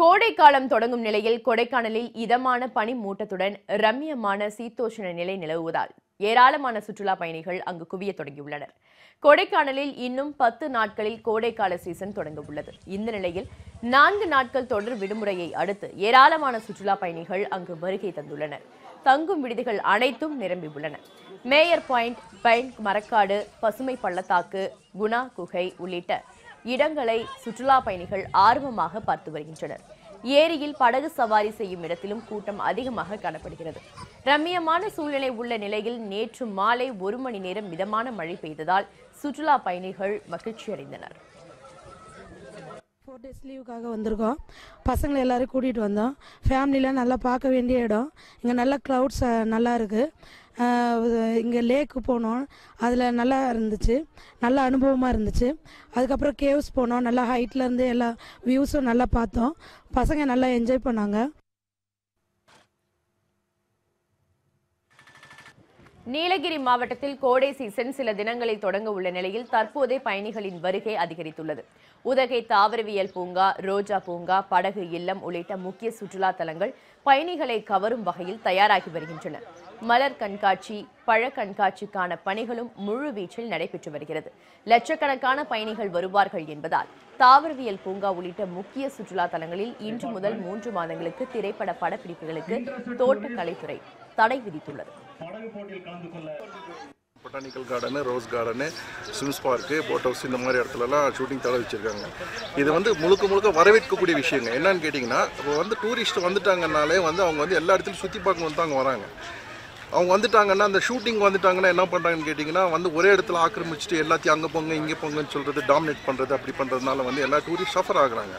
கோடைக்காலம் தொடங்கும் நிலையில் கொடைக்கானலில் இதமான பனி மூட்டத்துடன் ரம்மியமான சீதோஷண நிலை நிலவுவதால் ஏராளமான சுற்றுலா பயணிகள் அங்கு குவியத் தொடங்கியுள்ளனர். கொடைக்கானலில் இன்னும் பத்து நாட்களில் கோடைக்கால சீசன் தொடங்க உள்ளது. இந்த நிலையில் நான்கு நாட்கள் தொடர் விடுமுறையை அடுத்து ஏராளமான சுற்றுலா பயணிகள் அங்கு வருகை தந்துள்ளனர். தங்கும் விடுதிகள் அனைத்தும் நிரம்பியுள்ளன மேயர் பாயிண்ட் பைன் மரக்காடு பசுமை பள்ளத்தாக்கு குணா குகை உள்ளிட்ட இடங்களை சுற்றுலா பயணிகள் ஆர்வமாக பார்த்து வருகின்றனர். ஏரியில் படகு சவாரி செய்யும் இடத்திலும் கூட்டம் அதிகமாக காணப்படுகிறது. ரம்மியமான சூழ்நிலை உள்ள நிலையில் நேற்று மாலை ஒரு மணி நேரம் மிதமான மழை பெய்ததால் சுற்றுலா பயணிகள் மகிழ்ச்சியடைந்தனர். ஃபோர் டேஸ் லீவுக்காக வந்திருக்கோம். பசங்களை எல்லோரும் கூட்டிகிட்டு வந்தோம். ஃபேமிலியில் நல்லா பார்க்க வேண்டிய இடம். இங்கே நல்லா க்ளவுட்ஸ் நல்லா இருக்குது இங்கே லேக்கு போனோம். அதில் நல்லா இருந்துச்சு. நல்ல அனுபவமாக இருந்துச்சு. அதுக்கப்புறம் கேவ்ஸ் போனோம். நல்லா ஹைட்லேருந்து எல்லா வியூஸும் நல்லா பார்த்தோம். பசங்க நல்லா என்ஜாய் பண்ணாங்க. நீலகிரி மாவட்டத்தில் கோடை சீசன் சில தினங்களில் தொடங்க உள்ள நிலையில் தற்போதே பயணிகளின் வருகை அதிகரித்துள்ளது. உதகை தாவரவியல் பூங்கா ரோஜா பூங்கா படகு இல்லம் உள்ளிட்ட முக்கிய சுற்றுலா தலங்கள் பயணிகளை கவரும் வகையில் தயாராகி வருகின்றன. மலர் கண்காட்சி பழ கண்காட்சிக்கான பணிகளும் முழுவீச்சில் நடைபெற்று வருகிறது. லட்சக்கணக்கான பயணிகள் வருவார்கள் என்பதால் தாவரவியல் பூங்கா உள்ளிட்ட முக்கிய சுற்றுலா தலங்களில் இன்று முதல் மூன்று மாதங்களுக்கு திரைப்பட படப்பிடிப்புகளுக்கு தோட்டக்கலைத்துறை தடை விதித்துள்ளது. Botanical garden rose garden swims park boat house இந்த மாதிரி இடத்துலலாம் ஷூட்டிங் தடை வச்சுருக்காங்க. இது வந்து முழுக்க முழுக்க வரவேற்கக்கூடிய விஷயங்க. என்னன்னு கேட்டிங்கன்னா இப்போ வந்து டூரிஸ்ட் வந்துட்டாங்கனாலே வந்து அவங்க வந்து எல்லா இடத்துலையும் சுற்றி பார்க்க வந்து அங்கே வராங்க. அவங்க வந்துட்டாங்கன்னா அந்த ஷூட்டிங் வந்துட்டாங்கன்னா என்ன பண்ணுறாங்கன்னு கேட்டிங்கன்னா வந்து ஒரே இடத்துல ஆக்கிரமிச்சிட்டு எல்லாத்தையும் அங்கே போங்க இங்கே போங்கன்னு சொல்கிறது டாமினேட் பண்ணுறது அப்படி பண்ணுறதுனால வந்து எல்லா டூரிஸ்ட் சஃபர் ஆகுறாங்க.